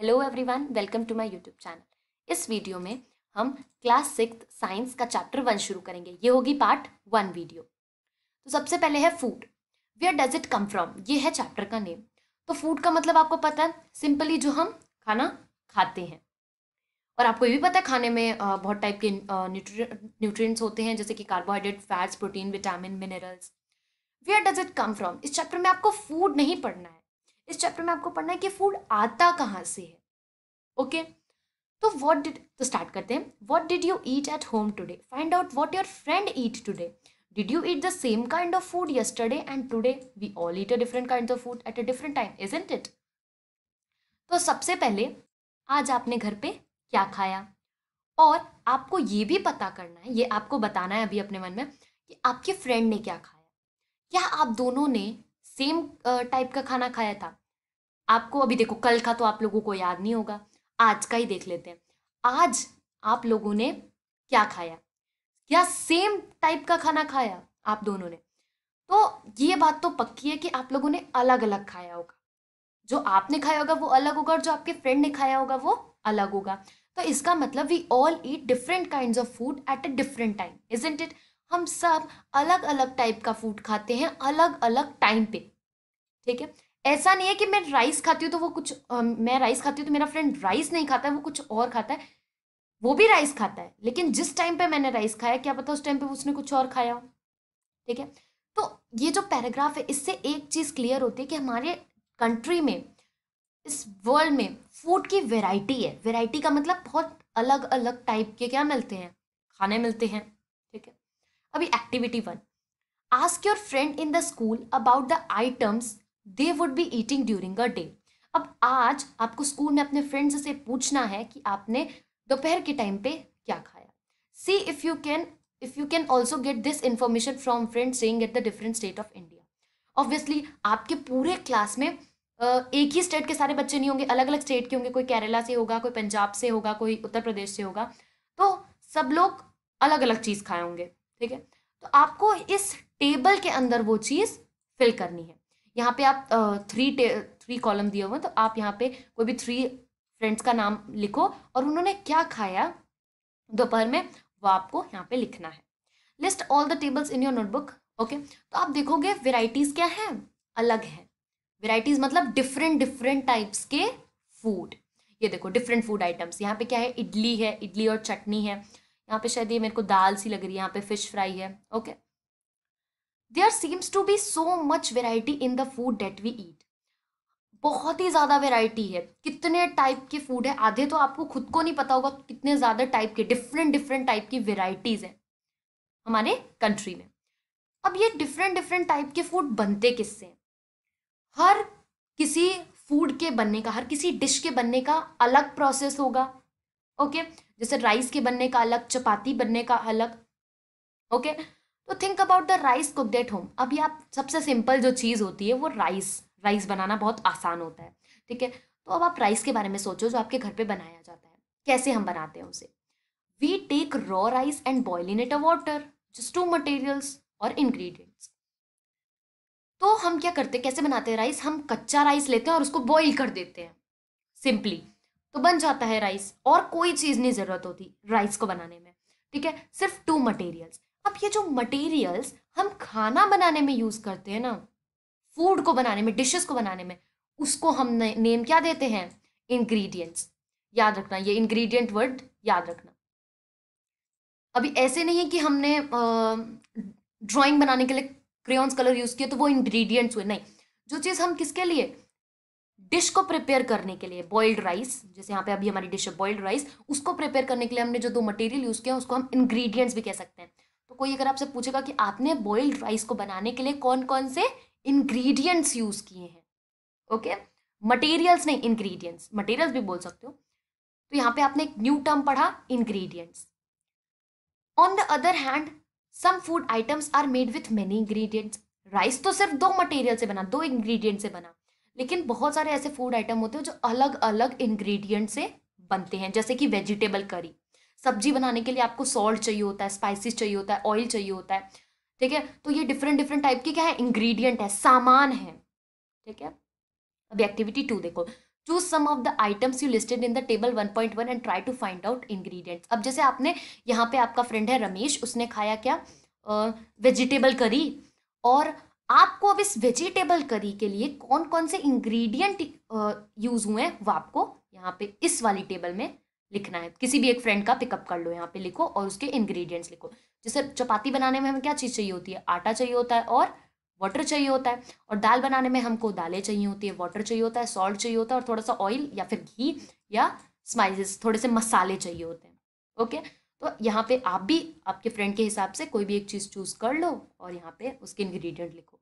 Hello everyone welcome to my YouTube channel इस video में हम क्लास सिक्स साइंस का चैप्टर वन शुरू करेंगे। ये होगी पार्ट वन वीडियो। तो सबसे पहले है food where does it come from ये है चैप्टर का नेम तो फ़ूड का मतलब आपको पता है सिंपली जो हम खाना खाते हैं। और आपको ये भी पता है, खाने में बहुत टाइप के न्यूट्रिएंट्स होते हैं, जैसे कि carbohydrate fats protein vitamin minerals where does it come from इस चैप्टर में आपको फ़ूड नहीं पढ़ना है। इस चैप्टर में आपको पढ़ना है कि फ़ूड आता कहाँ से है। ओके तो व्हाट डिड तो स्टार्ट करते हैं। What did you eat at home today find out what your friend eat today did you eat the same kind of food yesterday and today we all eat a different kind of food at a different time isn't it तो सबसे पहले, आज आपने घर पे क्या खाया? और आपको ये भी पता करना है, ये आपको बताना है अभी अपने मन में, कि आपके फ्रेंड ने क्या खाया? क्या आप दोनों ने सेम टाइप का खाना खाया था? आपको, अभी देखो, कल का तो आप लोगों को याद नहीं होगा, आज का ही देख लेते हैं। आज आप लोगों ने क्या खाया? क्या सेम टाइप का खाना खाया आप दोनों ने? तो ये बात तो पक्की है कि आप लोगों ने अलग अलग खाया होगा। जो आपने खाया होगा वो अलग होगा और जो आपके फ्रेंड ने खाया होगा वो अलग होगा। तो इसका मतलब we all eat different kind of food at a different time isn't it हम सब अलग अलग टाइप का फ़ूड खाते हैं अलग अलग टाइम पे, ठीक है? ऐसा नहीं है कि मैं राइस खाती हूँ तो वो कुछ अ, मैं राइस खाती हूँ तो मेरा फ्रेंड राइस नहीं खाता है वो कुछ और खाता है। वो भी राइस खाता है लेकिन जिस टाइम पे मैंने राइस खाया क्या पता उस टाइम पे उसने कुछ और खाया हो। ठीक है? तो ये जो पैराग्राफ है इससे एक चीज़ क्लियर होती है कि हमारे कंट्री में इस वर्ल्ड में फ़ूड की वेराइटी है। वेराइटी का मतलब बहुत अलग अलग टाइप के क्या मिलते हैं? खाने मिलते हैं। ठीक है? अभी activity one ask your friend in the school about the items they would be eating during a day अब आज आपको स्कूल में अपने फ्रेंड्स से पूछना है कि आपने दोपहर के टाइम पे क्या खाया? See if you can if you can also get this information from friends staying at the different state of India obviously आपके पूरे क्लास में एक ही स्टेट के सारे बच्चे नहीं होंगे अलग अलग स्टेट के होंगे, कोई केरला से होगा, कोई पंजाब से होगा, कोई उत्तर प्रदेश से होगा। तो सब लोग अलग अलग चीज़ खाए होंगे, ठीक है? तो आपको इस टेबल के अंदर वो चीज़ फिल करनी है। यहाँ पे आप थ्री थ्री कॉलम दिए हुए तो आप यहाँ पे कोई भी थ्री फ्रेंड्स का नाम लिखो और उन्होंने क्या खाया, दोपहर में वो आपको यहाँ पे लिखना है। List all the tables in your notebook okay तो आप देखोगे वेराइटीज़ क्या हैं? अलग हैं। वेराइटीज़ मतलब डिफरेंट डिफरेंट टाइप्स के फ़ूड ये देखो डिफरेंट फ़ूड आइटम्स यहाँ पे क्या है? इडली है, इडली और चटनी है। यहाँ पे शायद ये मेरे को दाल सी लग रही है, यहाँ पे फ़िश फ्राई है okay there seems to be so much variety in the food that we eat बहुत ही ज़्यादा वेराइटी है। कितने टाइप के फ़ूड है? आधे तो आपको खुद को नहीं पता होगा कितने ज़्यादा टाइप के डिफरेंट डिफरेंट टाइप की वेराइटीज़ हैं हमारे कंट्री में। अब ये डिफरेंट डिफरेंट टाइप के फ़ूड बनते किससे हैं? हर किसी फ़ूड के बनने का, हर किसी डिश के बनने का अलग प्रोसेस होगा ओके जैसे राइस के बनने का अलग, चपाती बनने का अलग ओके तो think about the rice cooked at home अभी आप सबसे सिंपल जो चीज़ होती है वो राइस राइस बनाना बहुत आसान होता है, ठीक है? तो अब आप राइस के बारे में सोचो जो आपके घर पे बनाया जाता है। कैसे हम बनाते हैं उसे? We take raw rice and boil in it a water just two materials और इंग्रेडिएंट्स तो हम क्या करते हैं? कैसे बनाते हैं राइस हम कच्चा राइस लेते हैं और उसको बॉईल कर देते हैं सिंपली तो बन जाता है राइस और कोई चीज़ नहीं ज़रूरत होती राइस को बनाने में, ठीक है? सिर्फ़ टू मटेरियल्स अब ये जो मटेरियल्स हम खाना बनाने में यूज़ करते हैं ना फ़ूड को बनाने में डिशेस को बनाने में उसको हम ने, नेम क्या देते हैं? इंग्रेडिएंट्स याद रखना ये इंग्रेडिएंट वर्ड याद रखना। अभी ऐसे नहीं है कि हमने ड्राइंग बनाने के लिए क्रेयॉन्स कलर यूज़ किया तो वो इंग्रेडिएंट्स हुए नहीं। जो चीज़ हम किसके लिए? डिश को प्रिपेयर करने के लिए बॉइल्ड राइस जैसे यहाँ पे अभी हमारी डिश है बॉइल्ड राइस उसको प्रिपेयर करने के लिए हमने जो दो मटेरियल यूज़ किया उसको हम इंग्रेडिएंट्स भी कह सकते हैं। तो कोई अगर आपसे पूछेगा कि आपने बॉइल्ड राइस को बनाने के लिए कौन कौन से इंग्रेडिएंट्स यूज़ किए हैं? ओके मटेरियल्स नहीं इंग्रेडिएंट्स मटेरियल्स भी बोल सकते हो। तो यहाँ पे आपने एक न्यू टर्म पढ़ा ingredients on the other hand some food items are made with many ingredients rice तो सिर्फ़ दो मटेरियल से बना, दो इंग्रेडिएंट से बना। लेकिन बहुत सारे ऐसे फ़ूड आइटम होते हैं जो अलग अलग इंग्रेडिएंट से बनते हैं, जैसे कि वेजिटेबल करी सब्ज़ी बनाने के लिए आपको सॉल्ट चाहिए होता है स्पाइसेस चाहिए होता है ऑयल चाहिए होता है, ठीक है? तो ये डिफरेंट डिफरेंट टाइप के क्या है? इंग्रेडिएंट है, सामान है, ठीक है? अभी एक्टिविटी टू देखो। Choose some of the items you listed in the table 1.1 and try to find out ingredients अब जैसे आपने यहाँ पे आपका फ्रेंड है रमेश, उसने खाया क्या? वेजिटेबल करी और आपको अब इस वेजिटेबल करी के लिए कौन कौन से इंग्रेडिएंट यूज़ हुए हैं? वो आपको यहाँ पे इस वाली टेबल में लिखना है। किसी भी एक फ्रेंड का पिकअप कर लो यहाँ पे लिखो और उसके इंग्रेडिएंट्स लिखो। जैसे चपाती बनाने में हमें क्या चीज़ चाहिए होती है? आटा चाहिए होता है और वाटर चाहिए होता है। और दाल बनाने में हमको दालें चाहिए होती है वाटर चाहिए होता है सॉल्ट चाहिए होता है और थोड़ा सा ऑयल या फिर घी या स्पाइसेस थोड़े से मसाले चाहिए होते हैं। ओके? तो यहाँ पे आप भी आपके फ्रेंड के हिसाब से कोई भी एक चीज़ चूज़ कर लो और यहाँ पे उसके इंग्रेडिएंट लिखो।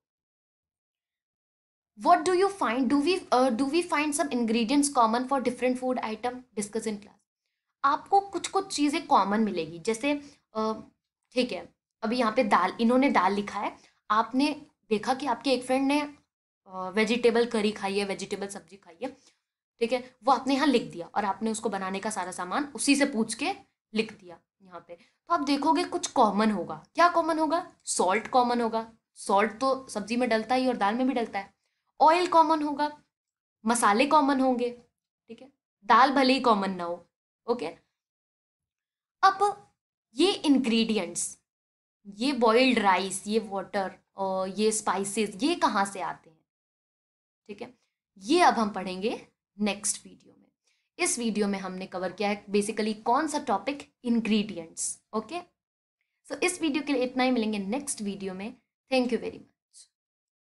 What do you find? Do we uh, do we find some common for different food item? Discuss in class. आपको कुछ कुछ चीज़ें कॉमन मिलेगी। जैसे ठीक है, अभी यहाँ पे दाल, इन्होंने दाल लिखा है। आपने देखा कि आपके एक फ्रेंड ने वेजिटेबल करी खाई है वेजिटेबल सब्ज़ी खाई है, ठीक है? वो आपने यहाँ लिख दिया और आपने उसको बनाने का सारा सामान उसी से पूछ के लिख दिया यहाँ पे। तो आप देखोगे कुछ कॉमन होगा। क्या कॉमन होगा? सॉल्ट कॉमन होगा। सॉल्ट तो सब्ज़ी में डलता ही और दाल में भी डलता है। ऑयल कॉमन होगा। मसाले कॉमन होंगे, ठीक है? दाल भले ही कॉमन ना हो ओके? अब ये इंग्रेडिएंट्स ये बॉइल्ड राइस ये वाटर और ये स्पाइसेस ये कहाँ से आते हैं? ठीक है? ये अब हम पढ़ेंगे नेक्स्ट वीडियो में। इस वीडियो में हमने कवर किया है बेसिकली कौन सा टॉपिक इंग्रेडिएंट्स ओके? सो इस वीडियो के लिए इतना ही मिलेंगे नेक्स्ट वीडियो में। Thank you very much